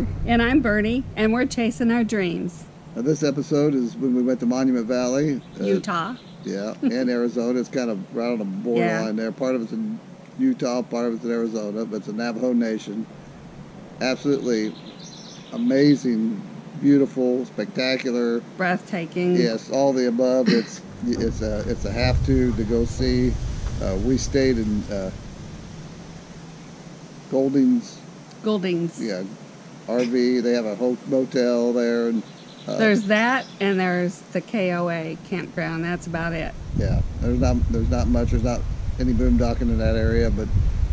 Valley, and I'm Bernie, and we're chasing our dreams. Now, this episode is when we went to Monument Valley, uh, Utah. Yeah, and Arizona. It's kind of right on the borderline there. Part of it's in Utah, part of it's in Arizona, but it's a Navajo Nation. Absolutely amazing, beautiful, spectacular. Breathtaking. Yes, all the above. It's it's a it's a have to to go see. Uh, we stayed in uh, Goulding's Gouldings. yeah RV. They have a motel there, and uh, There's that, and there's the KOA campground. That's about it. yeah, there's not there's not much. There's not any boondocking in that area, but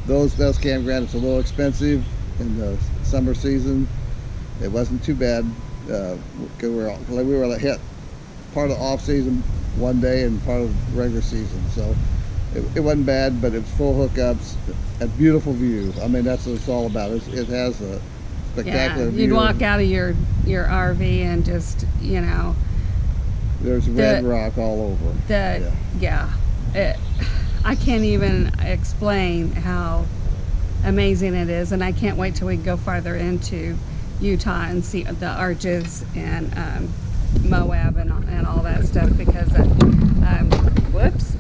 those those campgrounds it's a little expensive in the summer season. It wasn't too bad. Uh, we were like we were hit part of the off season one day and part of the regular season, so it, it wasn't bad. But it was full hookups, a beautiful view. I mean, that's what it's all about. It's, it has a spectacular yeah, you'd walk out of your your RV and just you know There's red the- rock all over. the yeah, it, I can't even explain how amazing it is, and I can't wait till we go farther into Utah and see the arches and um, Moab and, all- and all that stuff because um, whoops,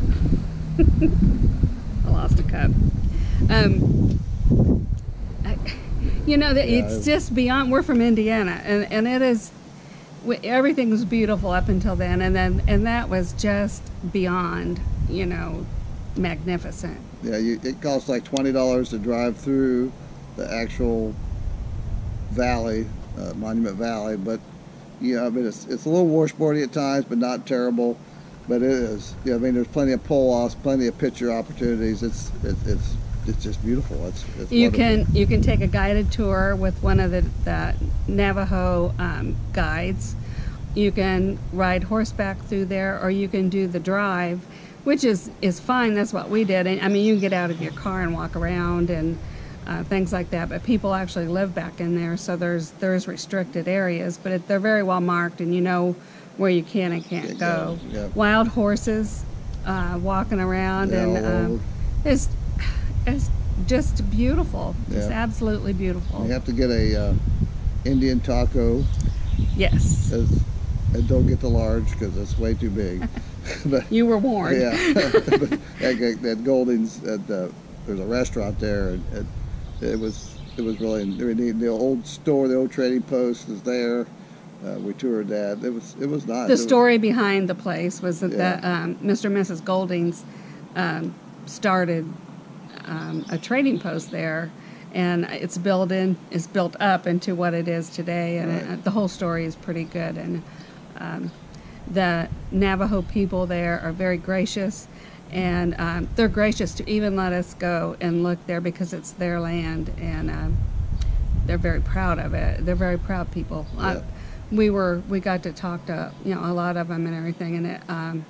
I lost a cup. Um, you know, that Yeah, it's it- just beyond. We're from Indiana, and and it is everything was beautiful up until then and then and that was just beyond you know magnificent Yeah, you, it costs like twenty dollars to drive through the actual valley, uh, Monument Valley. But yeah, I mean it's it's a little washboardy at times, but not terrible. But it is. Yeah, I mean there's plenty of pull offs, plenty of picture opportunities. It's it, it's it's just beautiful. It's, it's you wonderful. can you can take a guided tour with one of the, the navajo um, guides you can ride horseback through there or you can do the drive which is is fine that's what we did and i mean you can get out of your car and walk around and uh, things like that but people actually live back in there so there's there's restricted areas but it, they're very well marked and you know where you can and can't go go, yeah. wild horses uh, walking around Yeah, and um, it's it's just beautiful just Yeah. absolutely beautiful You have to get a uh, Indian taco. yes As, and don't get the large because it's way too big. but you were warned Yeah, but at, at Goulding's, at the, there's a restaurant there, and it, it was it was really mean, the, old store, the old trading post is there. Uh, we toured that. It was it was nice. the It was- story behind the place was that Yeah. the, um, Mr. and Mrs. Gouldings um, started um, a trading post there, and it's built in, it's built up into what it is today, and Right. it, the whole story is pretty good. And um, the Navajo people there are very gracious, and um, they're gracious to even let us go and look there because it's their land, and um, they're very proud of it. They're very proud people. I, we were we got to talk to you know a lot of them and everything, and it um,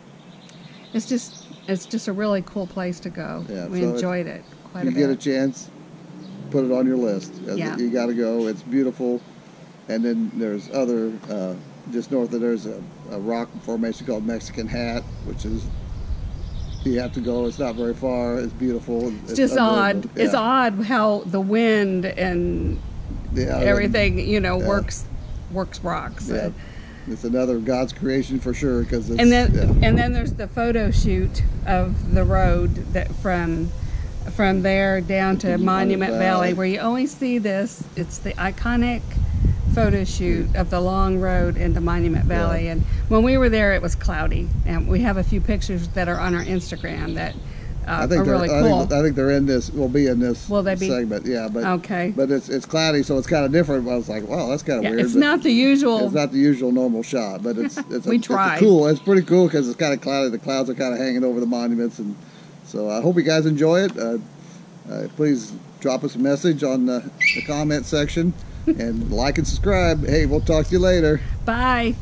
it's just it's just a really cool place to go. Yeah, we so enjoyed it quite If a you get a chance, put it on your list. Yeah. You got to go. It's beautiful. And then there's other, uh, just north of there's a, a rock formation called Mexican Hat, which is, you have to go. It's not very far. It's beautiful. it's just odd. unbelievable. It's odd how the wind and Yeah, everything you know yeah. works works rocks. Yeah. It's another God's creation for sure because And then yeah. and then there's the photo shoot of the road that from from there down to Monument Valley. Valley. where you only see this. It's the iconic photo shoot of the long road into Monument Valley. And when we were there, it was cloudy, and we have a few pictures that are on our Instagram that I think are they're, really I cool. think, I think they're in this. Will be in this Will they be? segment. Yeah, but okay. but it's it's cloudy, so it's kind of different. I was like, wow, that's kind of yeah, weird. it's not the usual. It's not the usual normal shot, but it's it's, a, We it's a cool. It's pretty cool because it's kind of cloudy. The clouds are kind of hanging over the monuments, and so I hope you guys enjoy it. Uh, uh, please drop us a message on the, the comment section and like and subscribe. Hey, we'll talk to you later. Bye.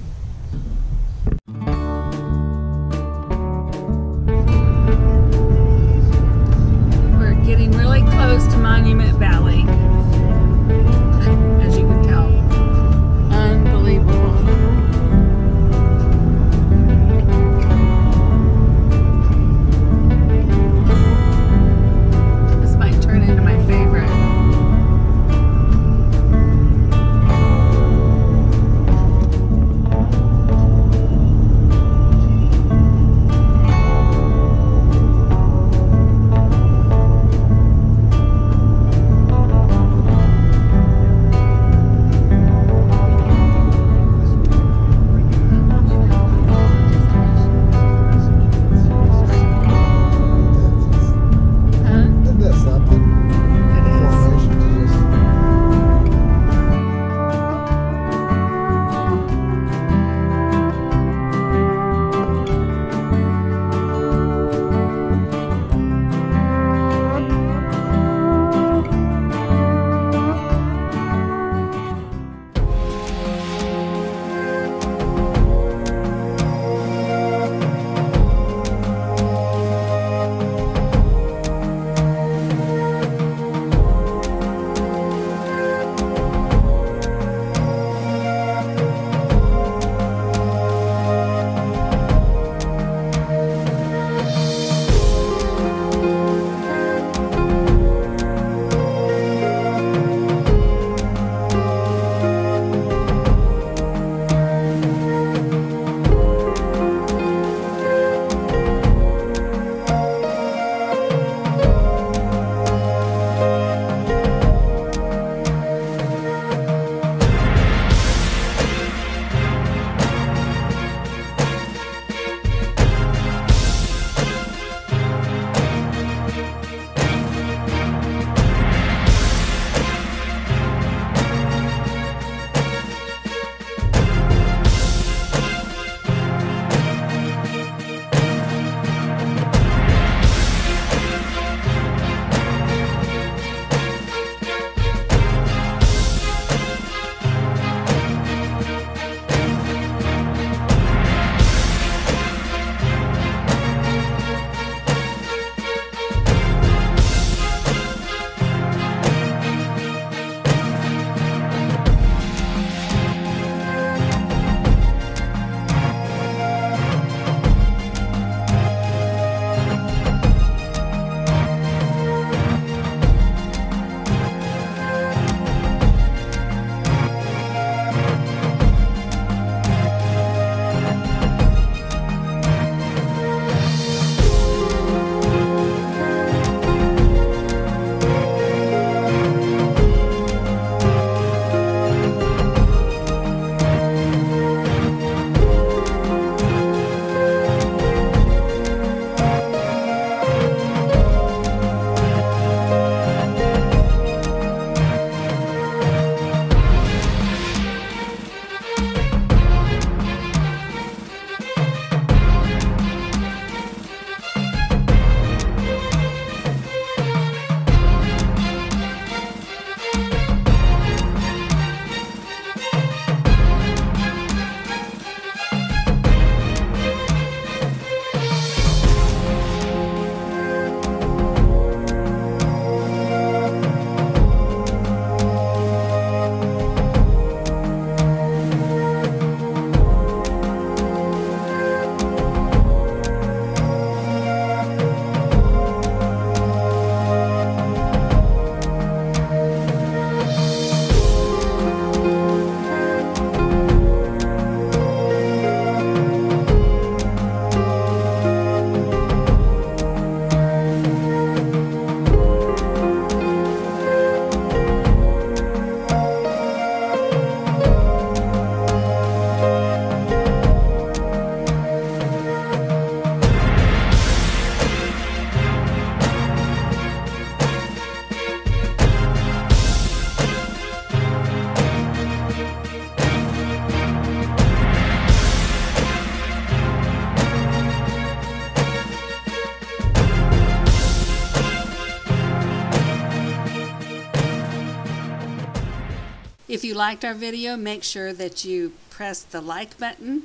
You liked our video, make sure that you press the like button,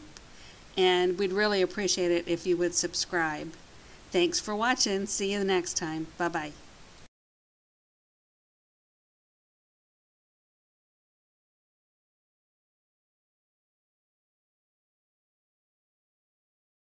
and we'd really appreciate it if you would subscribe. Thanks for watching. See you next time. Bye bye.